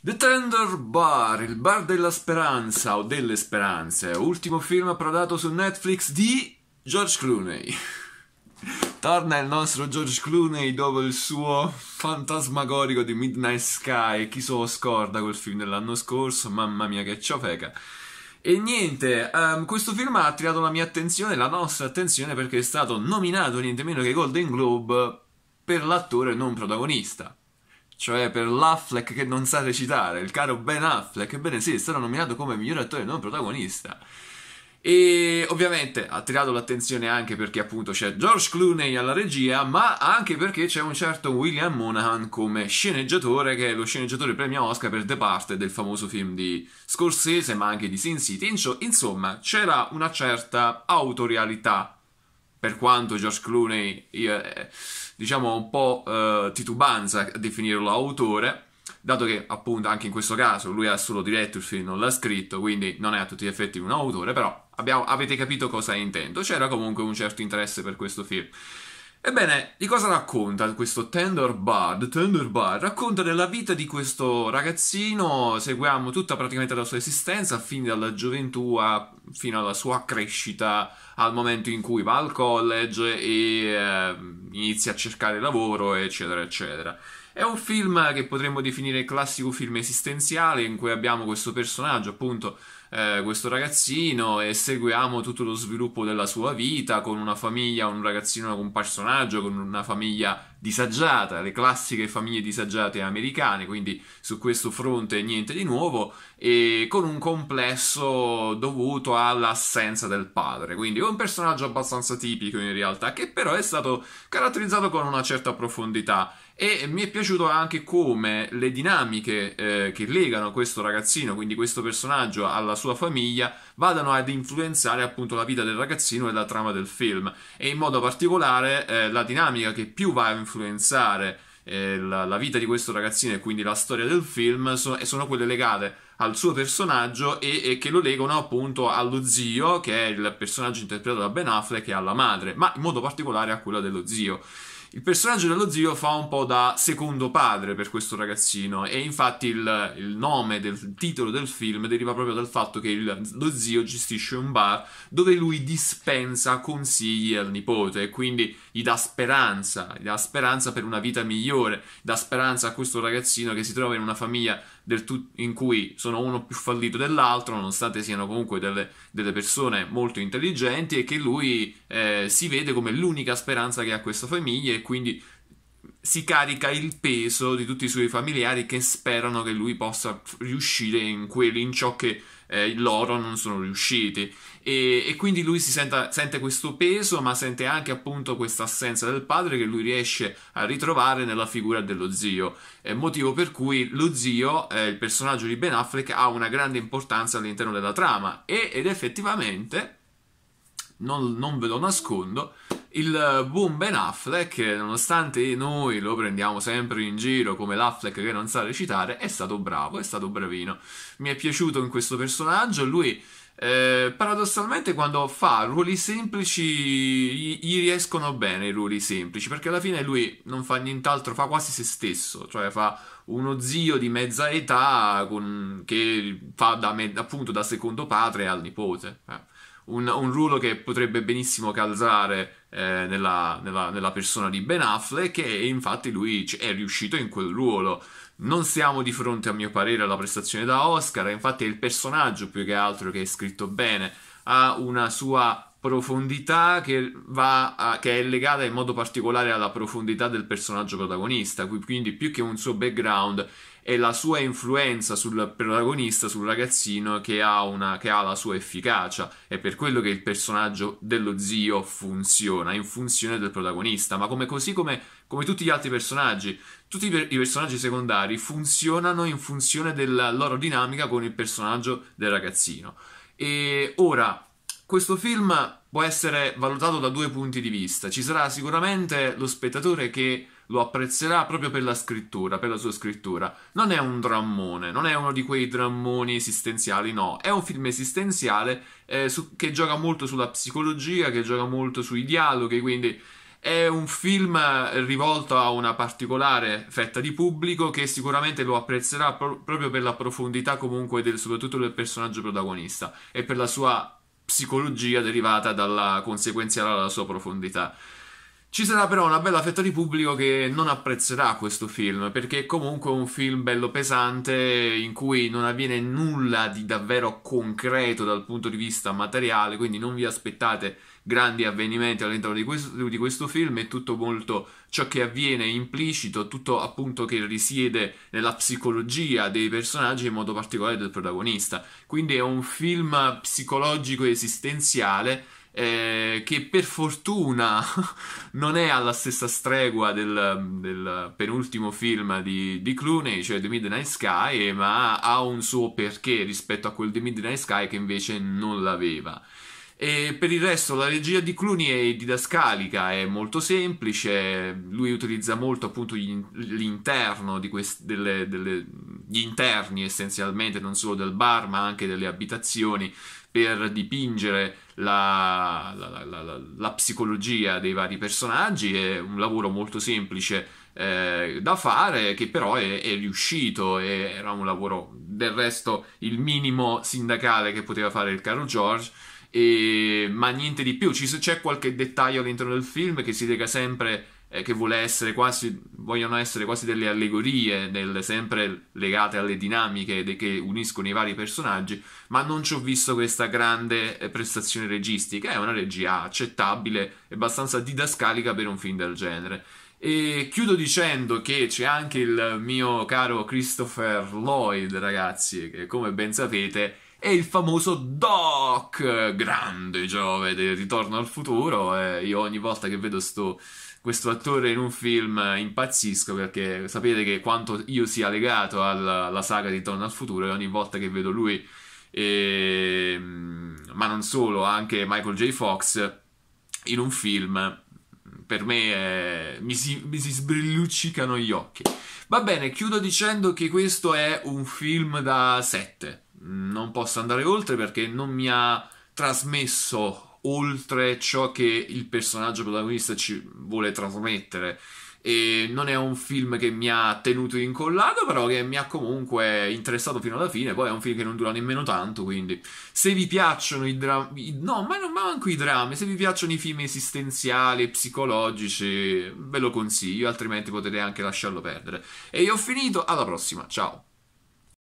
The Tender Bar, il bar della speranza o delle speranze, ultimo film approdato su Netflix di George Clooney. Torna il nostro George Clooney dopo il suo fantasmagorico di Midnight Sky. Chi se lo scorda quel film dell'anno scorso? Mamma mia, che ciofeca! E niente, um, questo film ha attirato la mia attenzione, la nostra attenzione, perché è stato nominato niente meno che Golden Globe per l'attore non protagonista cioè per l'Affleck che non sa recitare, il caro Ben Affleck, ebbene sì, è stato nominato come miglior attore non protagonista. E ovviamente ha attirato l'attenzione anche perché appunto c'è George Clooney alla regia, ma anche perché c'è un certo William Monahan come sceneggiatore, che è lo sceneggiatore premio Oscar per The Part del famoso film di Scorsese, ma anche di Sin City. Insomma, c'era una certa autorialità per quanto George Clooney... Eh, diciamo un po' eh, titubanza a definirlo autore, dato che appunto anche in questo caso lui ha solo diretto il film, non l'ha scritto, quindi non è a tutti gli effetti un autore, però abbiamo, avete capito cosa intendo, c'era comunque un certo interesse per questo film. Ebbene, di cosa racconta questo Tender? The Tender Bar racconta della vita di questo ragazzino, seguiamo tutta praticamente la sua esistenza, fin dalla gioventù a, fino alla sua crescita, al momento in cui va al college e eh, inizia a cercare lavoro, eccetera, eccetera. È un film che potremmo definire classico film esistenziale in cui abbiamo questo personaggio, appunto, eh, questo ragazzino e seguiamo tutto lo sviluppo della sua vita con una famiglia, un ragazzino, un personaggio con una famiglia disagiata, le classiche famiglie disagiate americane, quindi su questo fronte niente di nuovo e con un complesso dovuto all'assenza del padre, quindi un personaggio abbastanza tipico in realtà che però è stato caratterizzato con una certa profondità. E mi è piaciuto anche come le dinamiche eh, che legano questo ragazzino, quindi questo personaggio alla sua famiglia, vadano ad influenzare appunto la vita del ragazzino e la trama del film. E in modo particolare eh, la dinamica che più va a influenzare eh, la, la, vita di questo ragazzino e quindi la storia del film so, sono quelle legate al suo personaggio e, e, che lo legano appunto allo zio che è il personaggio interpretato da Ben Affleck e alla madre ma in modo particolare a quello dello zio il personaggio dello zio fa un po' da secondo padre per questo ragazzino e infatti il, il nome del titolo del film deriva proprio dal fatto che il, lo zio gestisce un bar dove lui dispensa consigli al nipote e quindi gli dà speranza, gli dà speranza per una vita migliore, dà speranza a questo ragazzino che si trova in una famiglia tut- in cui sono uno più fallito dell'altro, nonostante siano comunque delle, delle persone molto intelligenti e che lui eh, si vede come l'unica speranza che ha questa famiglia e quindi si carica il peso di tutti i suoi familiari che sperano che lui possa riuscire in, quel, in ciò che eh, loro non sono riusciti. E, e quindi lui si senta, sente questo peso ma sente anche appunto questa assenza del padre che lui riesce a ritrovare nella figura dello zio. Eh, motivo per cui lo zio, eh, il personaggio di Ben Affleck ha una grande importanza all'interno della trama. E, ed effettivamente non, non ve lo nascondo il buon Ben Affleck, nonostante noi lo prendiamo sempre in giro come l'Affleck che non sa recitare, è stato bravo, è stato bravino. Mi è piaciuto in questo personaggio. Lui, eh, paradossalmente, quando fa ruoli semplici, gli, gli, riescono bene i ruoli semplici, perché alla fine lui non fa nient'altro, fa quasi se stesso, cioè fa uno zio di mezza età con, che fa da, appunto da secondo padre al nipote. Eh un, un ruolo che potrebbe benissimo calzare eh, nella, nella, nella, persona di Ben Affleck e infatti lui è riuscito in quel ruolo. Non siamo di fronte, a mio parere, alla prestazione da Oscar, infatti è il personaggio più che altro che è scritto bene, ha una sua profondità che, a, che, è legata in modo particolare alla profondità del personaggio protagonista, quindi più che un suo background è la sua influenza sul protagonista, sul ragazzino che ha, una, che ha la sua efficacia. È per quello che il personaggio dello zio funziona, in funzione del protagonista, ma come, così come, come tutti gli altri personaggi. Tutti i, i personaggi secondari funzionano in funzione della loro dinamica con il personaggio del ragazzino. E ora, questo film può essere valutato da due punti di vista. Ci sarà sicuramente lo spettatore che lo apprezzerà proprio per la scrittura, per la sua scrittura. Non è un drammone, non è uno di quei drammoni esistenziali, no, è un film esistenziale eh, su, che gioca molto sulla psicologia, che gioca molto sui dialoghi, quindi È un film rivolto a una particolare fetta di pubblico che sicuramente lo apprezzerà pro- proprio per la profondità comunque del, soprattutto del personaggio protagonista e per la sua psicologia derivata dalla conseguenziale alla sua profondità. Ci sarà però una bella fetta di pubblico che non apprezzerà questo film, perché è comunque un film bello pesante in cui non avviene nulla di davvero concreto dal punto di vista materiale, quindi non vi aspettate grandi avvenimenti all'interno di questo, di questo film, è tutto molto ciò che avviene implicito, tutto appunto che risiede nella psicologia dei personaggi, in modo particolare del protagonista. Quindi è un film psicologico esistenziale eh, che per fortuna non è alla stessa stregua del, del penultimo film di, di, Clooney, cioè The Midnight Sky, ma ha un suo perché rispetto a quel The Midnight Sky che invece non l'aveva. E per il resto la regia di Clooney è didascalica, è molto semplice, lui utilizza molto appunto l'interno di quest- delle, delle, gli interni essenzialmente, non solo del bar ma anche delle abitazioni per dipingere la, la, la, la, psicologia dei vari personaggi. È un lavoro molto semplice eh, da fare, che però è, è riuscito. È, era un lavoro del resto il minimo sindacale che poteva fare il caro George. E, ma niente di più. Ci, c'è qualche dettaglio all'interno del film che si lega sempre eh, che vuole essere quasi, vogliono essere quasi delle allegorie, delle, sempre legate alle dinamiche de, che uniscono i vari personaggi, ma non ci ho visto questa grande eh, prestazione registica, è una regia accettabile e abbastanza didascalica per un film del genere. E chiudo dicendo che c'è anche il mio caro Christopher Lloyd, ragazzi, che come ben sapete è il famoso Doc, grande Giove del Ritorno al futuro. Eh, io ogni volta che vedo sto questo attore in un film impazzisco perché sapete che quanto io sia legato alla, alla saga di Torno al futuro e ogni volta che vedo lui, e, ma non solo, anche Michael J. Fox in un film, per me è, mi, si, mi si sbrilluccicano gli occhi. Va bene, chiudo dicendo che questo è un film da 7. Non posso andare oltre perché non mi ha trasmesso oltre ciò che il personaggio protagonista ci vuole trasmettere. E non è un film che mi ha tenuto incollato, però che mi ha comunque interessato fino alla fine. Poi è un film che non dura nemmeno tanto. Quindi, se vi piacciono i drammi, no, ma non manco i drammi. Se vi piacciono i film esistenziali e psicologici, ve lo consiglio, altrimenti potete anche lasciarlo perdere. E io ho finito, alla prossima, ciao.